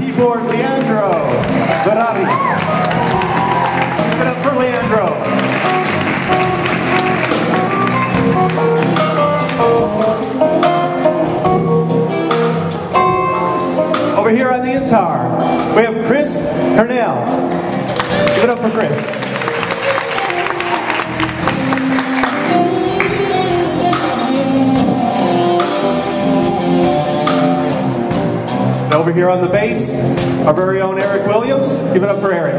keyboard, Leandro Ferrari. Give it up for Leandro. Over here on the guitar, we have Chris Hernell. Give it up for Chris. Over here on the bass, our very own Eric Williams. Give it up for Eric.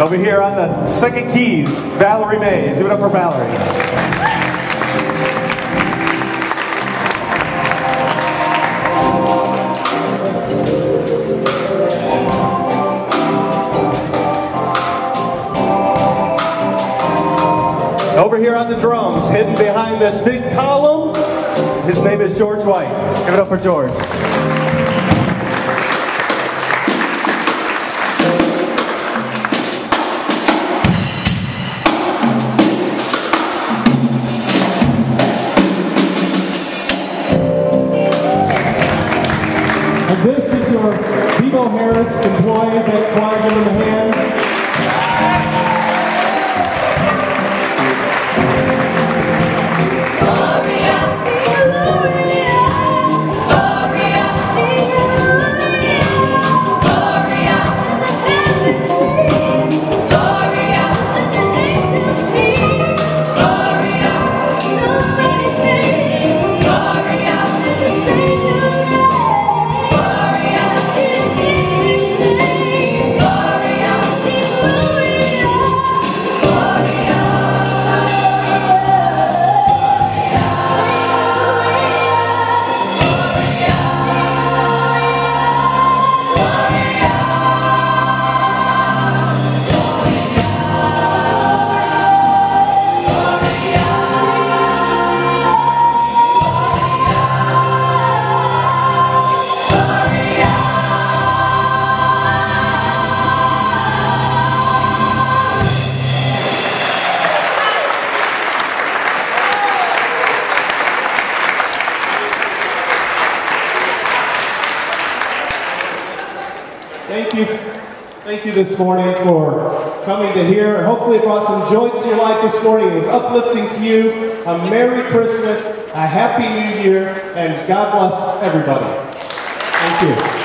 Over here on the second keys, Valerie Mays. Give it up for Valerie. Behind this big column, his name is George White. Give it up for George. Thank you this morning for coming to here. Hopefully it brought some joy to your life this morning. It was uplifting to you. A Merry Christmas, a Happy New Year, and God bless everybody. Thank you.